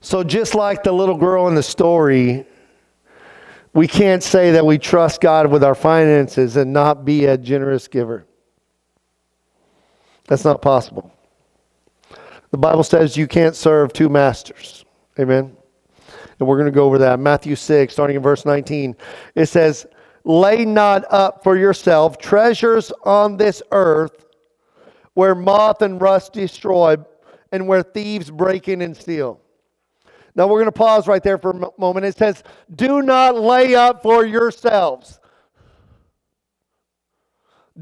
So, just like the little girl in the story, we can't say that we trust God with our finances and not be a generous giver. That's not possible. The Bible says you can't serve two masters. Amen. And we're going to go over that. Matthew 6, starting in verse 19. It says, Lay not up for yourself treasures on this earth where moth and rust destroy and where thieves break in and steal. Now we're going to pause right there for a moment. It says, Do not lay up for yourselves.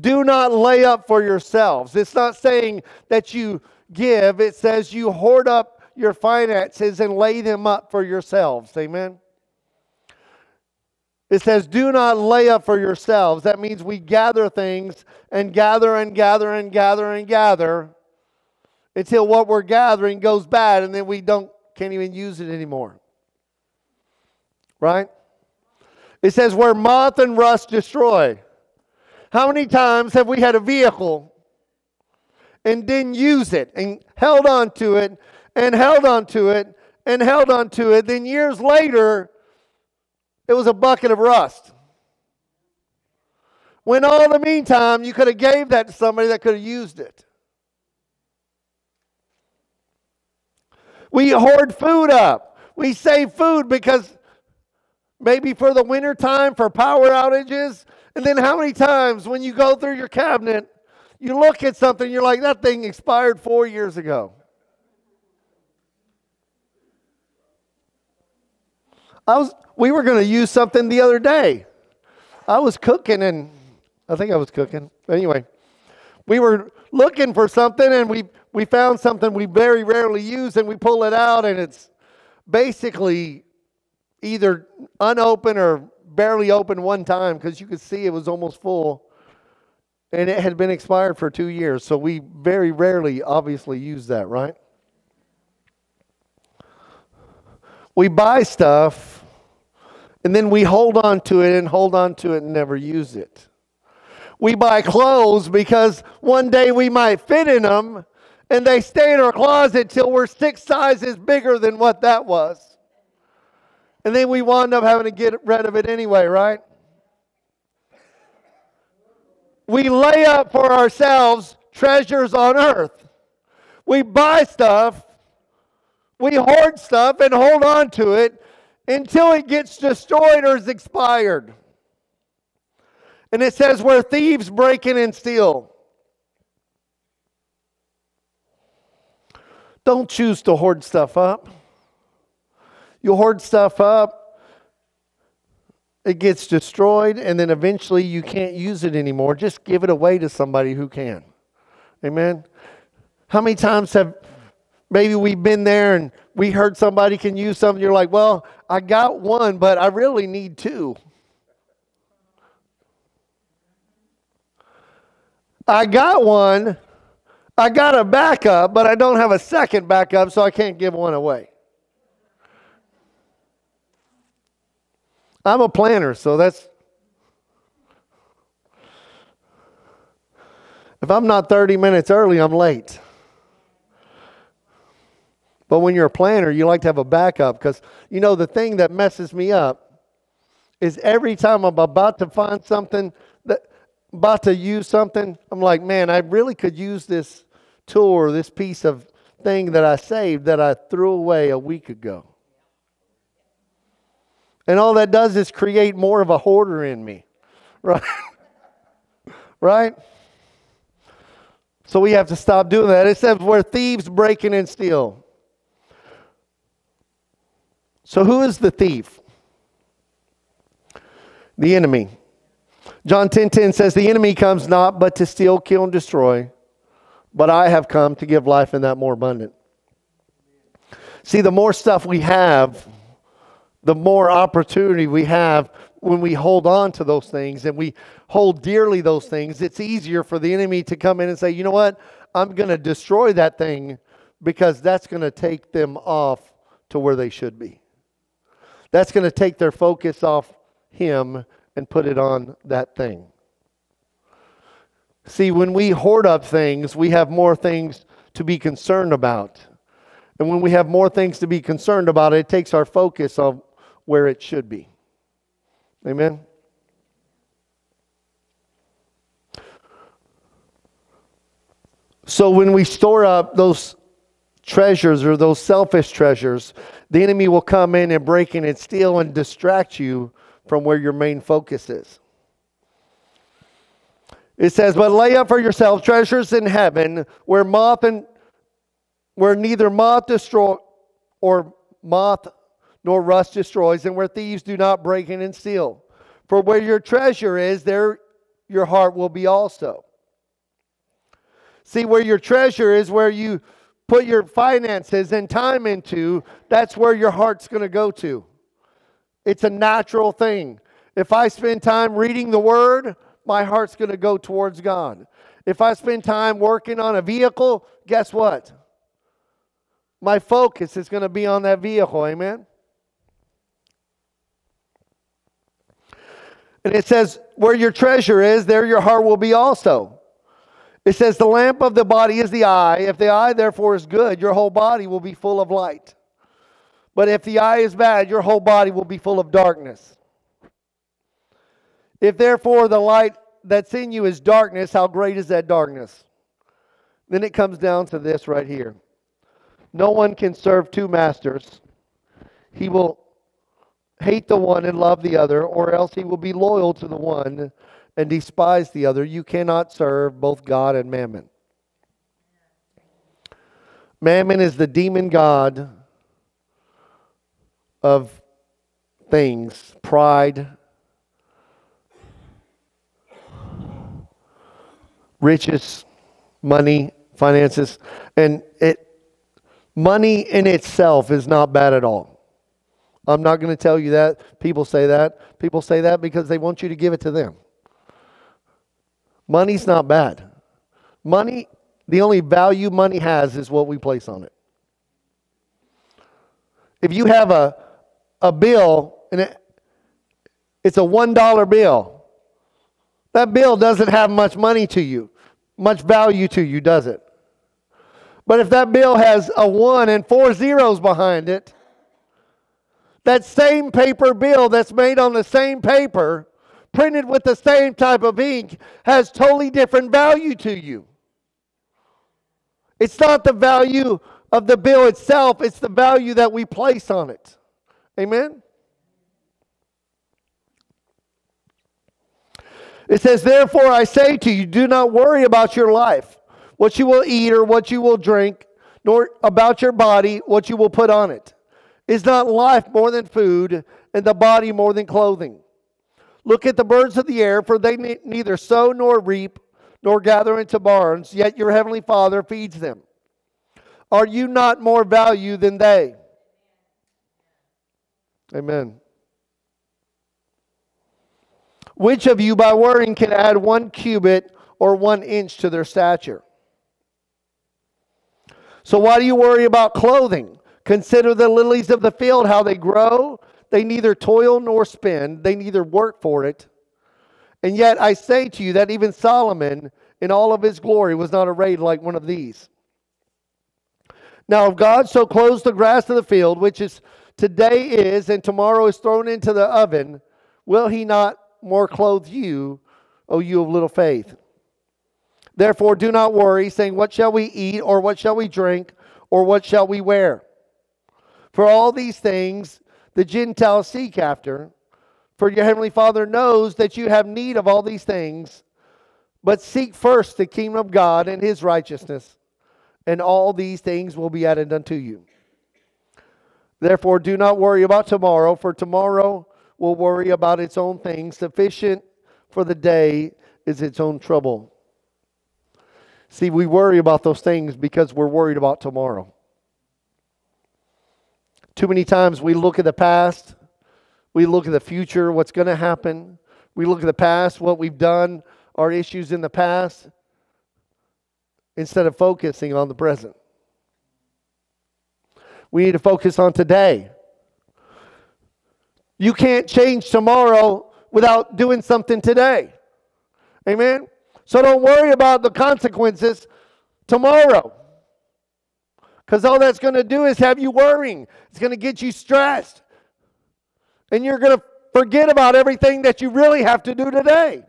Do not lay up for yourselves. It's not saying that you give, it says you hoard up your finances and lay them up for yourselves. Amen. It says, Do not lay up for yourselves. That means we gather things and gather and gather and gather and gather until what we're gathering goes bad and then we don't can't even use it anymore. Right? It says, Where moth and rust destroy. How many times have we had a vehicle and didn't use it and held on to it and held on to it and held on to it. Then years later, it was a bucket of rust. When all the meantime, you could have gave that to somebody that could have used it. We hoard food up. We save food because maybe for the winter time for power outages. And then how many times when you go through your cabinet, you look at something, you're like, that thing expired four years ago. I was, we were going to use something the other day. I was cooking and I think I was cooking. Anyway, we were looking for something and we, we found something we very rarely use and we pull it out and it's basically either unopened or barely open one time because you could see it was almost full and it had been expired for two years. So we very rarely, obviously, use that, right? We buy stuff and then we hold on to it and hold on to it and never use it. We buy clothes because one day we might fit in them and they stay in our closet till we're six sizes bigger than what that was. And then we wind up having to get rid of it anyway, right? We lay up for ourselves treasures on earth. We buy stuff, we hoard stuff and hold on to it until it gets destroyed or is expired. And it says, where thieves break in and steal. Don't choose to hoard stuff up. You hoard stuff up, it gets destroyed, and then eventually you can't use it anymore. Just give it away to somebody who can. Amen. How many times have maybe we've been there and we heard somebody can use something? You're like, well, I got one, but I really need two. I got one, I got a backup, but I don't have a second backup, so I can't give one away. I'm a planner, so that's. If I'm not 30 minutes early, I'm late. But when you're a planner, you like to have a backup because, you know, the thing that messes me up is every time I'm about to find something, that, about to use something, I'm like, man, I really could use this tool or this piece of thing that I saved that I threw away a week ago. And all that does is create more of a hoarder in me. Right? right? So we have to stop doing that. It says where thieves break in and steal. So who is the thief? The enemy. John 10:10 10, 10 says the enemy comes not but to steal, kill and destroy, but I have come to give life in that more abundant. See, the more stuff we have, the more opportunity we have when we hold on to those things and we hold dearly those things, it's easier for the enemy to come in and say, you know what? I'm going to destroy that thing because that's going to take them off to where they should be. That's going to take their focus off Him and put it on that thing. See, when we hoard up things, we have more things to be concerned about. And when we have more things to be concerned about, it takes our focus on where it should be. Amen? So when we store up those treasures or those selfish treasures, the enemy will come in and break in and steal and distract you from where your main focus is. It says, But lay up for yourself treasures in heaven where moth and where neither moth destroy or moth nor rust destroys, and where thieves do not break in and steal. For where your treasure is, there your heart will be also. See, where your treasure is, where you put your finances and time into, that's where your heart's going to go to. It's a natural thing. If I spend time reading the Word, my heart's going to go towards God. If I spend time working on a vehicle, guess what? My focus is going to be on that vehicle. Amen? And it says, Where your treasure is, there your heart will be also. It says, The lamp of the body is the eye. If the eye therefore is good, your whole body will be full of light. But if the eye is bad, your whole body will be full of darkness. If therefore the light that's in you is darkness, how great is that darkness? Then it comes down to this right here. No one can serve two masters. He will hate the one and love the other, or else he will be loyal to the one and despise the other. You cannot serve both God and mammon. Mammon is the demon god of things, pride, riches, money, finances, and it money in itself is not bad at all. I'm not going to tell you that. People say that. People say that because they want you to give it to them. Money's not bad. Money, the only value money has is what we place on it. If you have a, a bill and it, it's a $1 bill, that bill doesn't have much money to you much value to you, does it? But if that bill has a one and four zeros behind it, that same paper bill that's made on the same paper, printed with the same type of ink, has totally different value to you. It's not the value of the bill itself, it's the value that we place on it. Amen? It says, Therefore I say to you, do not worry about your life, what you will eat or what you will drink, nor about your body, what you will put on it. Is not life more than food, and the body more than clothing? Look at the birds of the air, for they ne- neither sow nor reap, nor gather into barns, yet your heavenly Father feeds them. Are you not more value than they? Amen. Which of you, by worrying, can add one cubit or one inch to their stature? So, why do you worry about clothing? Consider the lilies of the field, how they grow. They neither toil nor spin, they neither work for it. And yet, I say to you that even Solomon, in all of his glory, was not arrayed like one of these. Now, if God so clothes the grass of the field, which is today is and tomorrow is thrown into the oven, will he not more clothe you, O you of little faith. Therefore, do not worry, saying, What shall we eat, or what shall we drink, or what shall we wear? For all these things the Gentiles seek after. For your heavenly Father knows that you have need of all these things. But seek first the kingdom of God and his righteousness, and all these things will be added unto you. Therefore, do not worry about tomorrow, for tomorrow will worry about its own things. Sufficient for the day is its own trouble. See, we worry about those things because we're worried about tomorrow. Too many times we look at the past, we look at the future, what's going to happen. We look at the past, what we've done, our issues in the past, instead of focusing on the present. We need to focus on today. You can't change tomorrow without doing something today. Amen? So don't worry about the consequences tomorrow. Because all that's going to do is have you worrying. It's going to get you stressed. And you're going to forget about everything that you really have to do today.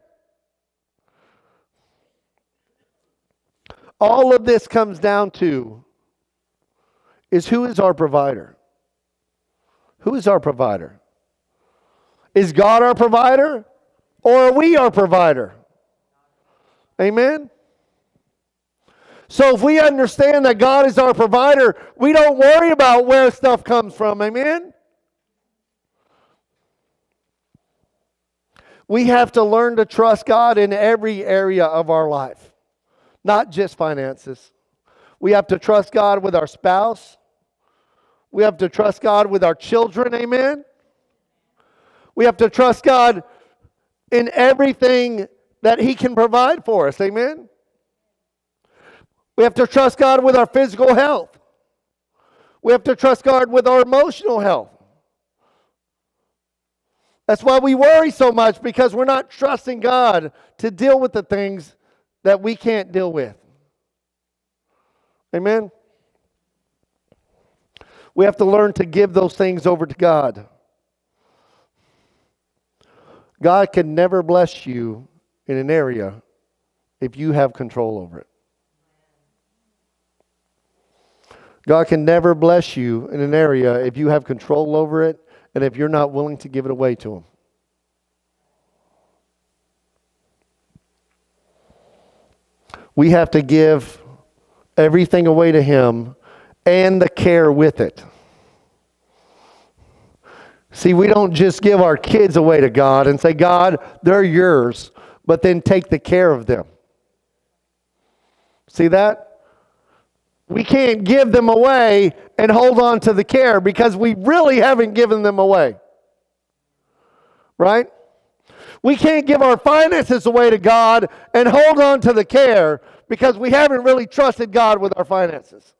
All of this comes down to is who is our provider? Who is our provider? Is God our provider or are we our provider? Amen? So if we understand that God is our provider, we don't worry about where stuff comes from. Amen? We have to learn to trust God in every area of our life, not just finances. We have to trust God with our spouse. We have to trust God with our children. Amen? We have to trust God in everything that He can provide for us. Amen? We have to trust God with our physical health. We have to trust God with our emotional health. That's why we worry so much because we're not trusting God to deal with the things that we can't deal with. Amen? We have to learn to give those things over to God. God can never bless you in an area if you have control over it. God can never bless you in an area if you have control over it and if you're not willing to give it away to Him. We have to give everything away to Him and the care with it. See, we don't just give our kids away to God and say, God, they're yours, but then take the care of them. See that? We can't give them away and hold on to the care because we really haven't given them away. Right? We can't give our finances away to God and hold on to the care because we haven't really trusted God with our finances.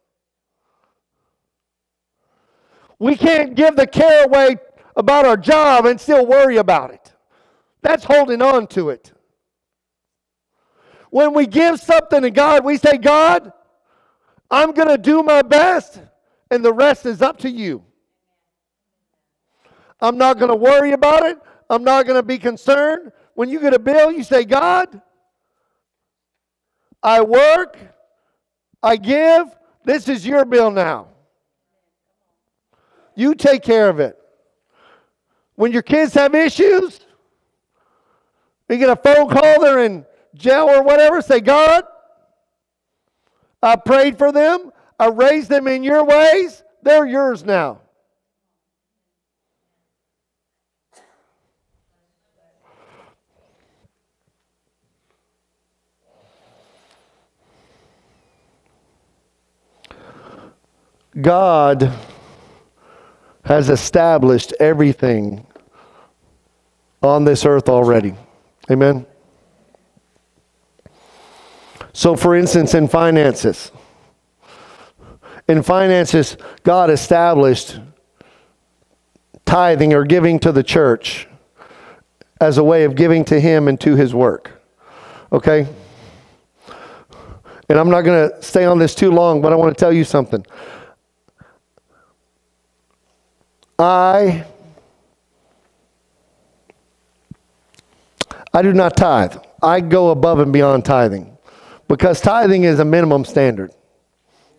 We can't give the care away about our job and still worry about it. That's holding on to it. When we give something to God, we say, God, I'm going to do my best, and the rest is up to you. I'm not going to worry about it. I'm not going to be concerned. When you get a bill, you say, God, I work, I give, this is your bill now. You take care of it. When your kids have issues, you get a phone call, they're in jail or whatever, say, God, I prayed for them. I raised them in your ways. They're yours now. God has established everything on this earth already. Amen. So, for instance, in finances, in finances, God established tithing or giving to the church as a way of giving to Him and to His work. Okay? And I'm not going to stay on this too long, but I want to tell you something. I I do not tithe. I go above and beyond tithing because tithing is a minimum standard.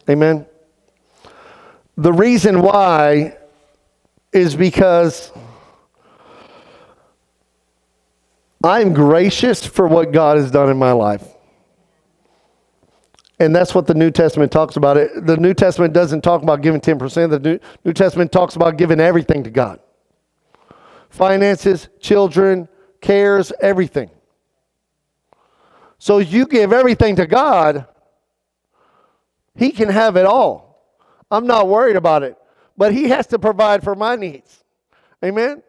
Amen. The reason why is because I'm gracious for what God has done in my life. And that's what the New Testament talks about. It. The New Testament doesn't talk about giving 10%. The New, New Testament talks about giving everything to God. Finances, children, cares, everything. So you give everything to God, He can have it all. I'm not worried about it. But He has to provide for my needs. Amen?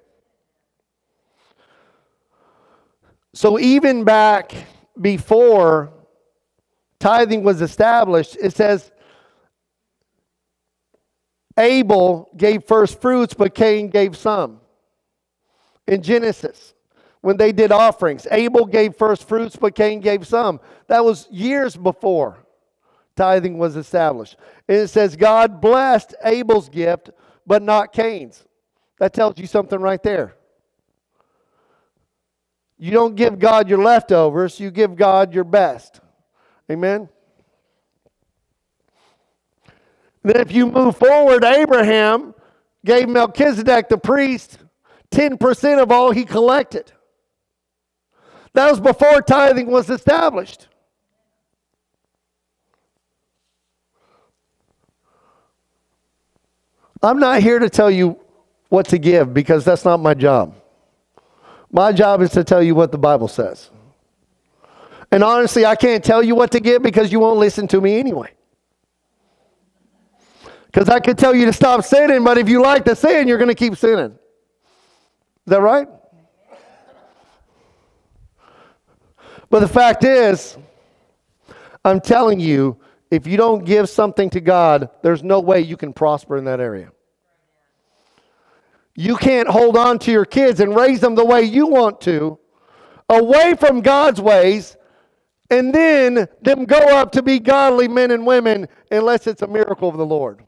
So even back before tithing was established, it says Abel gave first fruits, but Cain gave some. In Genesis when they did offerings. Abel gave first fruits, but Cain gave some. That was years before tithing was established. And it says, God blessed Abel's gift, but not Cain's. That tells you something right there. You don't give God your leftovers, you give God your best. Amen? Then, if you move forward, Abraham gave Melchizedek the priest 10% of all he collected. That was before tithing was established. I'm not here to tell you what to give because that's not my job. My job is to tell you what the Bible says. And honestly, I can't tell you what to give because you won't listen to me anyway. Because I could tell you to stop sinning, but if you like the sin, you're going to keep sinning. Is that right? But the fact is, I'm telling you, if you don't give something to God, there's no way you can prosper in that area. You can't hold on to your kids and raise them the way you want to, away from God's ways, and then them go up to be godly men and women unless it's a miracle of the Lord.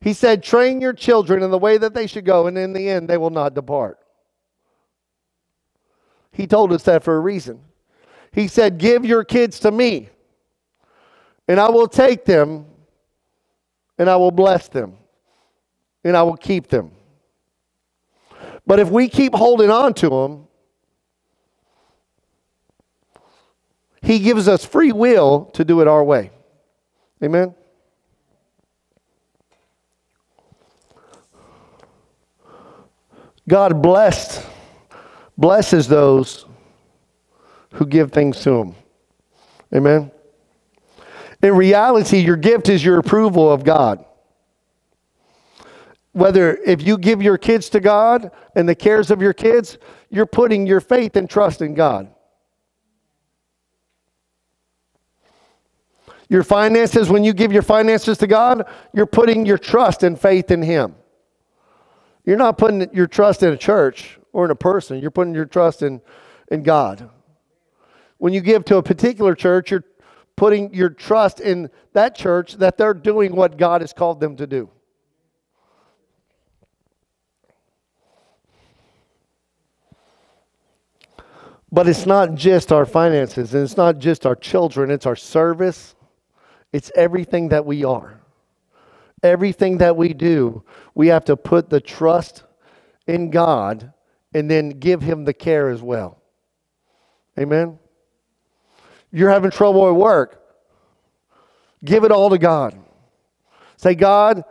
He said, Train your children in the way that they should go, and in the end, they will not depart. He told us that for a reason. He said, Give your kids to me, and I will take them, and I will bless them, and I will keep them. But if we keep holding on to them, He gives us free will to do it our way. Amen? God blessed, blesses those who give things to Him. Amen. In reality, your gift is your approval of God. Whether if you give your kids to God and the cares of your kids, you're putting your faith and trust in God. Your finances, when you give your finances to God, you're putting your trust and faith in Him. You're not putting your trust in a church or in a person, you're putting your trust in, in God. When you give to a particular church, you're putting your trust in that church that they're doing what God has called them to do. But it's not just our finances, and it's not just our children, it's our service, it's everything that we are. Everything that we do, we have to put the trust in God and then give Him the care as well. Amen? You're having trouble at work, give it all to God. Say, God,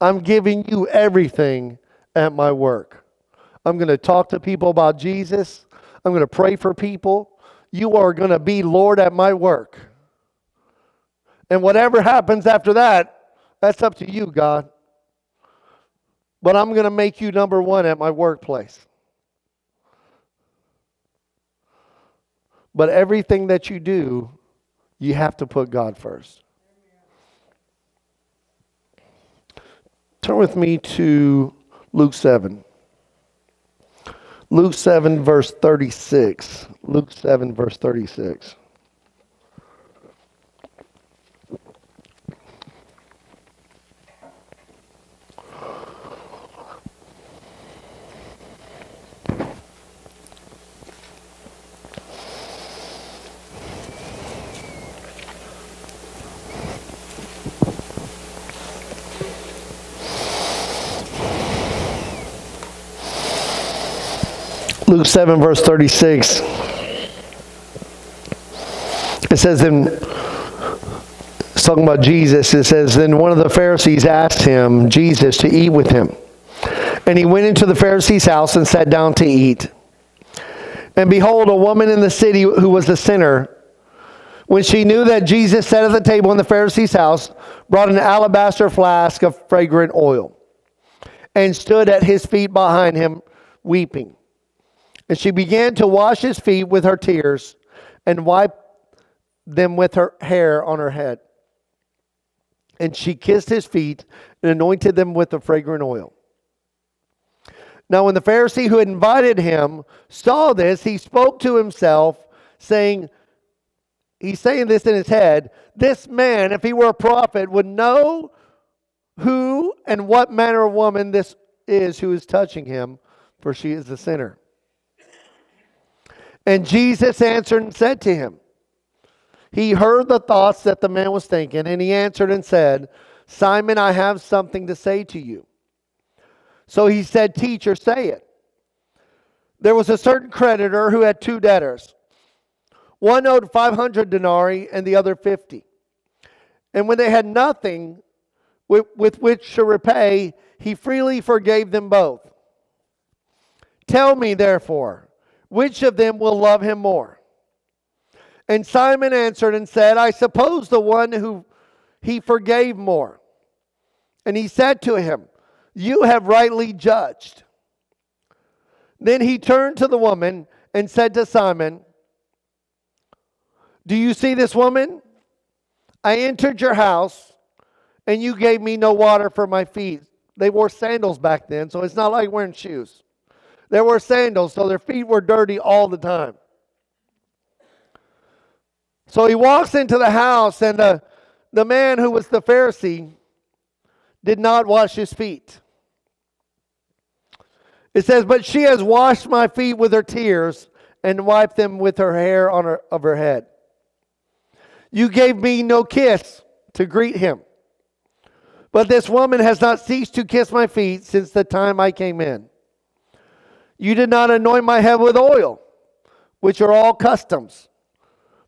I'm giving you everything at my work. I'm going to talk to people about Jesus. I'm going to pray for people. You are going to be Lord at my work. And whatever happens after that, that's up to you, God. But I'm going to make you number one at my workplace. But everything that you do, you have to put God first. Turn with me to Luke 7. Luke 7, verse 36. Luke 7, verse 36. Luke 7, verse 36. It says, then, it's talking about Jesus. It says, Then one of the Pharisees asked him, Jesus, to eat with him. And he went into the Pharisee's house and sat down to eat. And behold, a woman in the city who was a sinner, when she knew that Jesus sat at the table in the Pharisee's house, brought an alabaster flask of fragrant oil and stood at his feet behind him, weeping. And she began to wash his feet with her tears and wipe them with her hair on her head. And she kissed his feet and anointed them with the fragrant oil. Now, when the Pharisee who had invited him saw this, he spoke to himself, saying, he's saying this in his head. This man, if he were a prophet, would know who and what manner of woman this is who is touching him, for she is a sinner. And Jesus answered and said to him, He heard the thoughts that the man was thinking, and he answered and said, Simon, I have something to say to you. So he said, Teacher, say it. There was a certain creditor who had two debtors. One owed 500 denarii and the other 50. And when they had nothing with, with which to repay, he freely forgave them both. Tell me, therefore, which of them will love him more? And Simon answered and said, I suppose the one who he forgave more. And he said to him, You have rightly judged. Then he turned to the woman and said to Simon, Do you see this woman? I entered your house, and you gave me no water for my feet. They wore sandals back then, so it's not like wearing shoes. They wore sandals, so their feet were dirty all the time. So he walks into the house, and the, the man who was the Pharisee did not wash his feet. It says, But she has washed my feet with her tears and wiped them with her hair on her, of her head. You gave me no kiss to greet him. But this woman has not ceased to kiss my feet since the time I came in. You did not anoint my head with oil, which are all customs.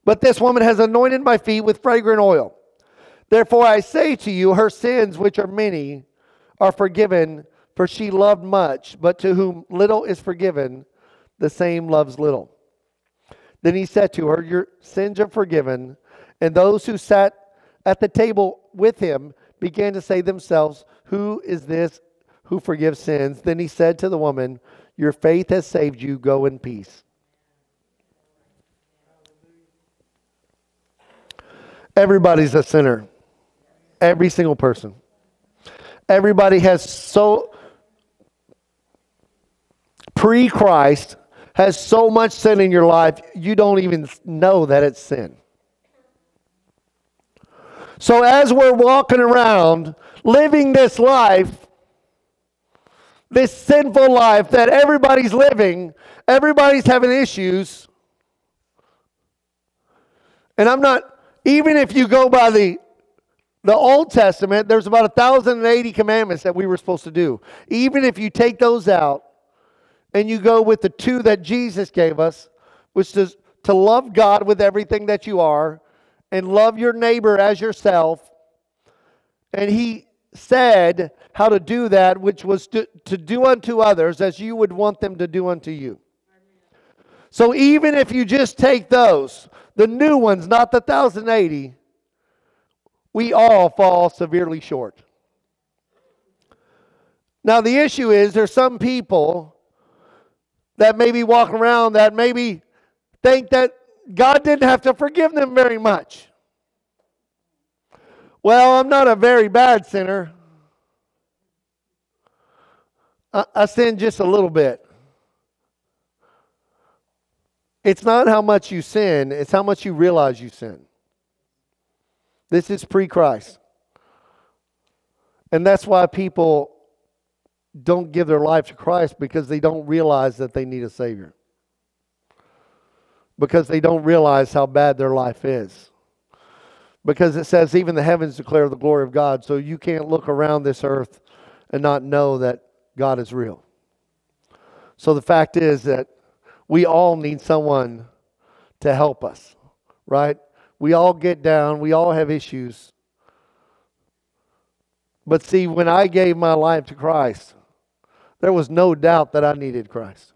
But this woman has anointed my feet with fragrant oil. Therefore I say to you, her sins, which are many, are forgiven, for she loved much. But to whom little is forgiven, the same loves little. Then he said to her, Your sins are forgiven. And those who sat at the table with him began to say themselves, Who is this who forgives sins? Then he said to the woman, your faith has saved you. Go in peace. Everybody's a sinner. Every single person. Everybody has so, pre Christ, has so much sin in your life, you don't even know that it's sin. So, as we're walking around living this life, this sinful life that everybody's living, everybody's having issues. And I'm not, even if you go by the the Old Testament, there's about 1,080 commandments that we were supposed to do. Even if you take those out and you go with the two that Jesus gave us, which is to love God with everything that you are and love your neighbor as yourself. And he said how to do that, which was to, to do unto others as you would want them to do unto you. So even if you just take those, the new ones, not the 1080, we all fall severely short. Now, the issue is there's some people that maybe walk around that maybe think that God didn't have to forgive them very much. Well, I'm not a very bad sinner. I, I sin just a little bit. It's not how much you sin, it's how much you realize you sin. This is pre Christ. And that's why people don't give their life to Christ because they don't realize that they need a Savior. Because they don't realize how bad their life is because it says even the heavens declare the glory of God. So you can't look around this earth and not know that God is real. So the fact is that we all need someone to help us, right? We all get down, we all have issues. But see, when I gave my life to Christ, there was no doubt that I needed Christ.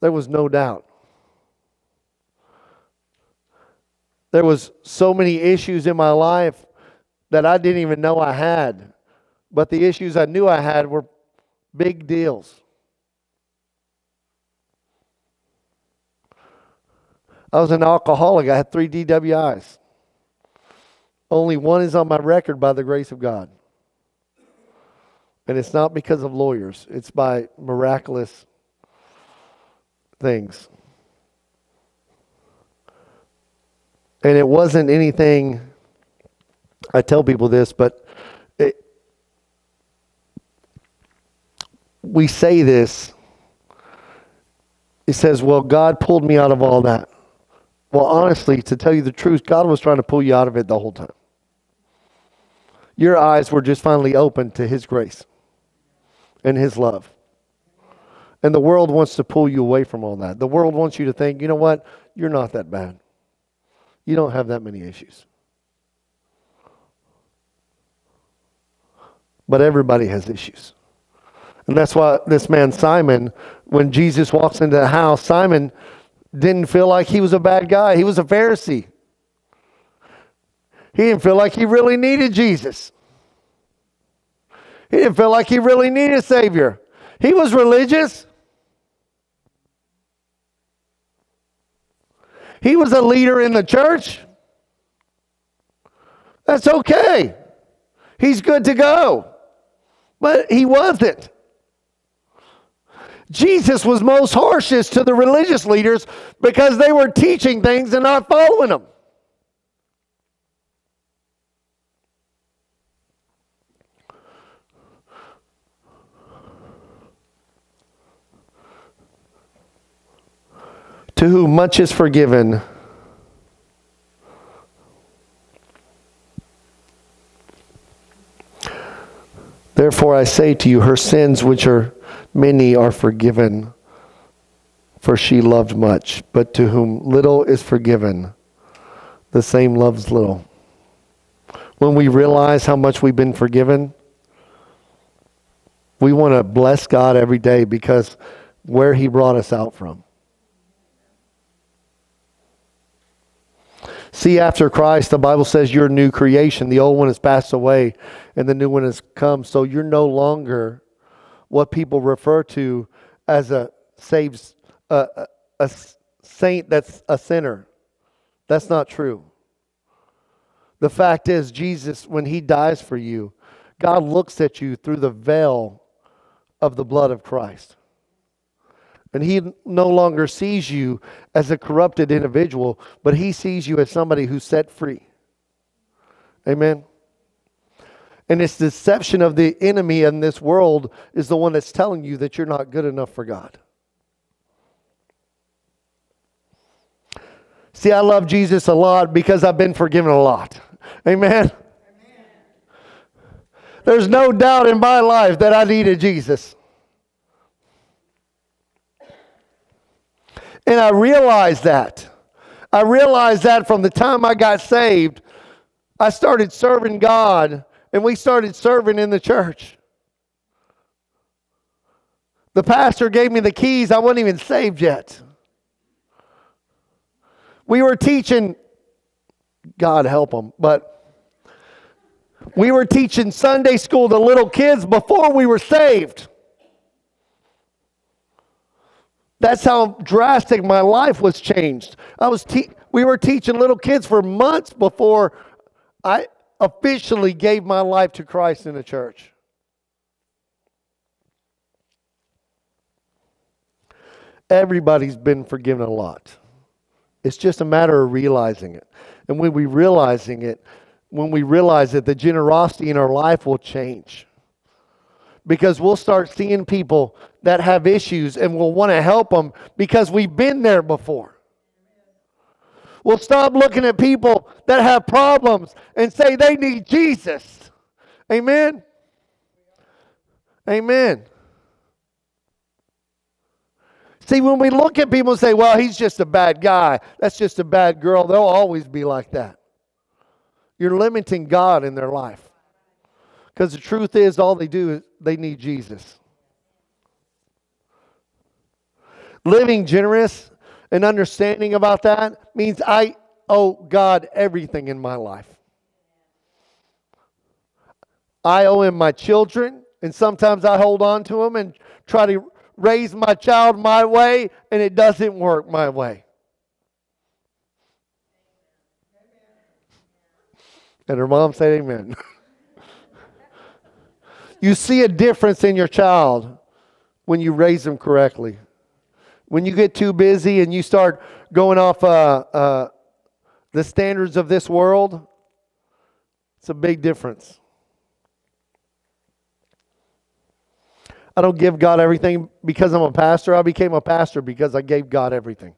There was no doubt. There was so many issues in my life that I didn't even know I had. But the issues I knew I had were big deals. I was an alcoholic. I had three DWIs. Only one is on my record by the grace of God. And it's not because of lawyers, it's by miraculous things. And it wasn't anything, I tell people this, but it, we say this. It says, Well, God pulled me out of all that. Well, honestly, to tell you the truth, God was trying to pull you out of it the whole time. Your eyes were just finally open to His grace and His love. And the world wants to pull you away from all that. The world wants you to think, you know what? You're not that bad. You don't have that many issues. But everybody has issues. And that's why this man, Simon, when Jesus walks into the house, Simon didn't feel like he was a bad guy. He was a Pharisee. He didn't feel like he really needed Jesus. He didn't feel like he really needed a Savior. He was religious. He was a leader in the church. That's okay. He's good to go. But he wasn't. Jesus was most harshest to the religious leaders because they were teaching things and not following them. To whom much is forgiven, Therefore I say to you, her sins, which are many, are forgiven, for she loved much. But to whom little is forgiven, the same loves little. When we realize how much we've been forgiven, we want to bless God every day because where He brought us out from. See, after Christ, the Bible says you're a new creation. The old one has passed away and the new one has come. So you're no longer what people refer to as a saved, a, a saint that's a sinner. That's not true. The fact is, Jesus, when he dies for you, God looks at you through the veil of the blood of Christ. And he no longer sees you as a corrupted individual, but he sees you as somebody who's set free. Amen. And it's deception of the enemy in this world is the one that's telling you that you're not good enough for God. See, I love Jesus a lot because I've been forgiven a lot. Amen. Amen. There's no doubt in my life that I needed Jesus. And I realized that. I realized that from the time I got saved, I started serving God and we started serving in the church. The pastor gave me the keys. I wasn't even saved yet. We were teaching, God help them, but we were teaching Sunday school to little kids before we were saved. That's how drastic my life was changed. I was te- we were teaching little kids for months before I officially gave my life to Christ in the church. Everybody's been forgiven a lot. It's just a matter of realizing it. And when we realizing it, when we realize that the generosity in our life will change because we'll start seeing people that have issues and we'll want to help them because we've been there before. We'll stop looking at people that have problems and say they need Jesus. Amen. Amen. See, when we look at people and say, well, he's just a bad guy, that's just a bad girl, they'll always be like that. You're limiting God in their life. Because the truth is, all they do is they need Jesus. Living generous and understanding about that means I owe God everything in my life. I owe him my children, and sometimes I hold on to them and try to raise my child my way, and it doesn't work my way. And her mom said, Amen. You see a difference in your child when you raise them correctly. When you get too busy and you start going off a, a, the standards of this world, it's a big difference. I don't give God everything because I'm a pastor. I became a pastor because I gave God everything.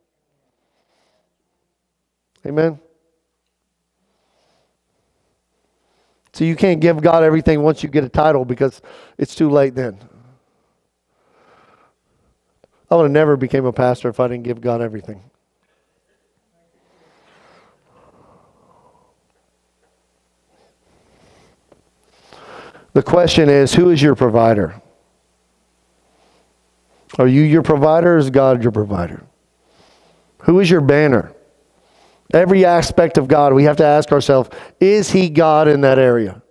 Amen. So you can't give God everything once you get a title because it's too late then. I would have never became a pastor if I didn't give God everything. The question is who is your provider? Are you your provider or is God your provider? Who is your banner? Every aspect of God, we have to ask ourselves is He God in that area?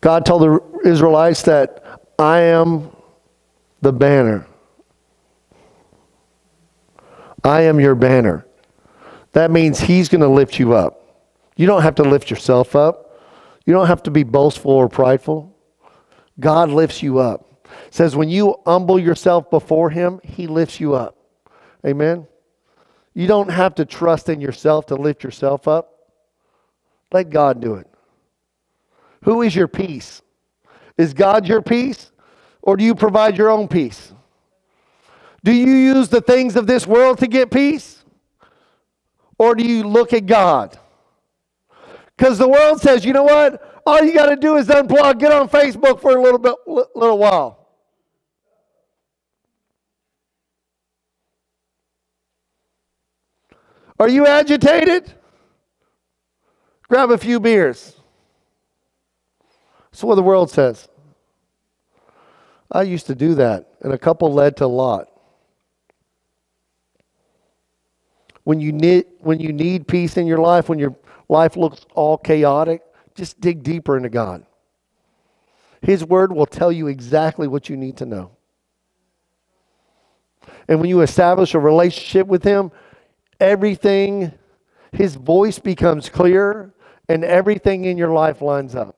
God told the Israelites that I am the banner. I am your banner. That means He's going to lift you up. You don't have to lift yourself up. You don't have to be boastful or prideful. God lifts you up. It says when you humble yourself before him, he lifts you up. Amen. You don't have to trust in yourself to lift yourself up. Let God do it. Who is your peace? Is God your peace or do you provide your own peace? Do you use the things of this world to get peace? Or do you look at God? Because the world says, you know what? All you got to do is unplug, get on Facebook for a little bit, little while. Are you agitated? Grab a few beers. That's what the world says. I used to do that, and a couple led to a lot. When you need, when you need peace in your life, when you're life looks all chaotic, just dig deeper into God. His word will tell you exactly what you need to know. And when you establish a relationship with Him, everything, His voice becomes clear and everything in your life lines up.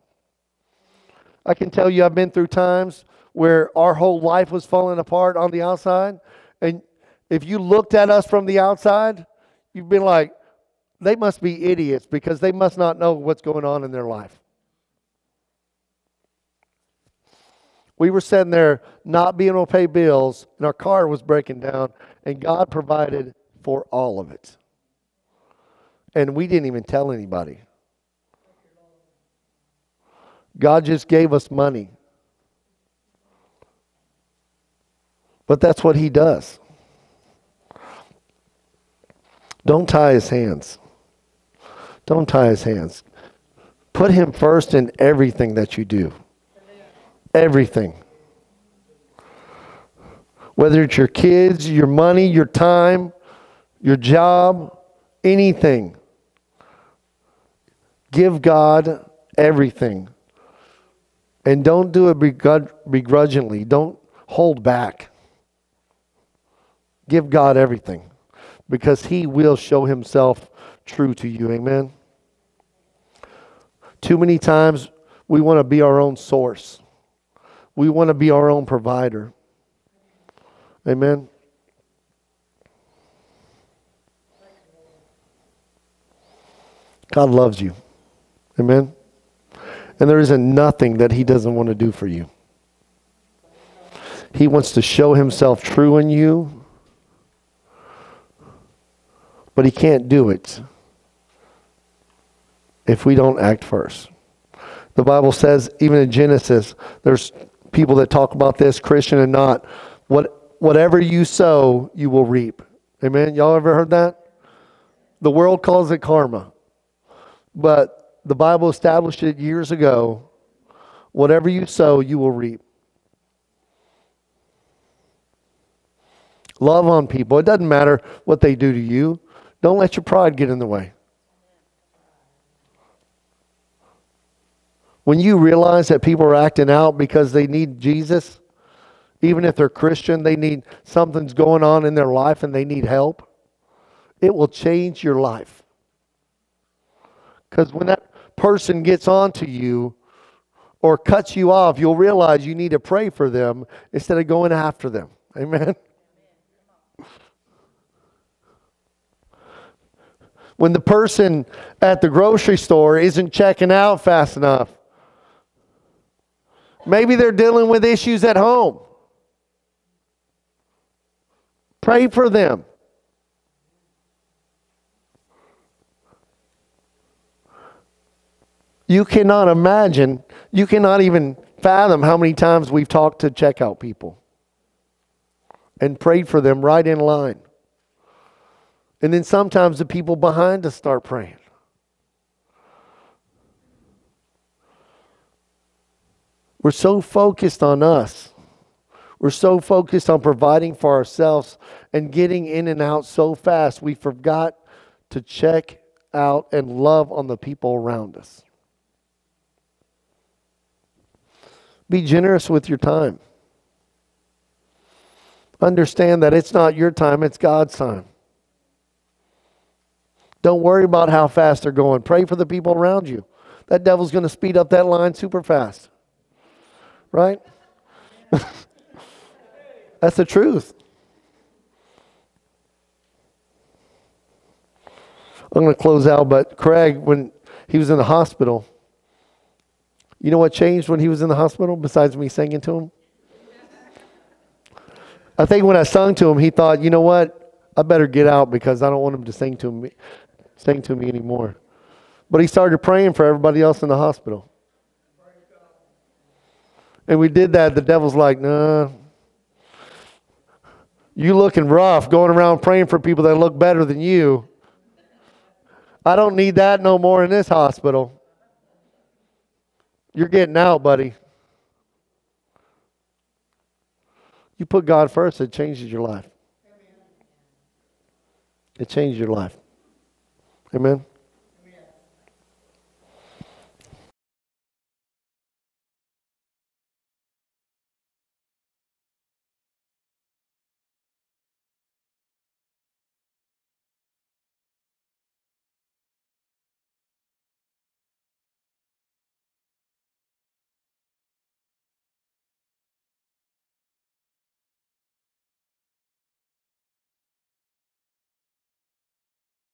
I can tell you, I've been through times where our whole life was falling apart on the outside. And if you looked at us from the outside, you've been like, they must be idiots because they must not know what's going on in their life. We were sitting there not being able to pay bills, and our car was breaking down, and God provided for all of it. And we didn't even tell anybody. God just gave us money. But that's what He does. Don't tie His hands. Don't tie his hands. Put him first in everything that you do. Everything. Whether it's your kids, your money, your time, your job, anything. Give God everything. And don't do it begrudgingly. Don't hold back. Give God everything because He will show Himself true to you. Amen. Too many times we want to be our own source. We want to be our own provider. Amen. God loves you. Amen. And there isn't nothing that He doesn't want to do for you. He wants to show Himself true in you, but He can't do it if we don't act first. The Bible says, even in Genesis, there's people that talk about this, Christian and not. What, whatever you sow, you will reap. Amen? Y'all ever heard that? The world calls it karma. But the Bible established it years ago. Whatever you sow, you will reap. Love on people. It doesn't matter what they do to you. Don't let your pride get in the way. When you realize that people are acting out because they need Jesus, even if they're Christian, they need something's going on in their life and they need help, it will change your life. Because when that person gets on to you or cuts you off, you'll realize you need to pray for them instead of going after them. Amen. When the person at the grocery store isn't checking out fast enough, maybe they're dealing with issues at home. Pray for them. You cannot imagine, you cannot even fathom how many times we've talked to checkout people and prayed for them right in line. And then sometimes the people behind us start praying. We're so focused on us. We're so focused on providing for ourselves and getting in and out so fast, we forgot to check out and love on the people around us. Be generous with your time. Understand that it's not your time, it's God's time. Don't worry about how fast they're going. Pray for the people around you. That devil's going to speed up that line super fast. Right? That's the truth. I'm going to close out, but Craig, when he was in the hospital, you know what changed when he was in the hospital besides me singing to him? I think when I sung to him, he thought, you know what? I better get out because I don't want him to sing to me sing to me anymore. But he started praying for everybody else in the hospital. And we did that. The devil's like, nah. You looking rough, going around praying for people that look better than you. I don't need that no more in this hospital. You're getting out, buddy. You put God first, it changes your life. It changes your life. Amen.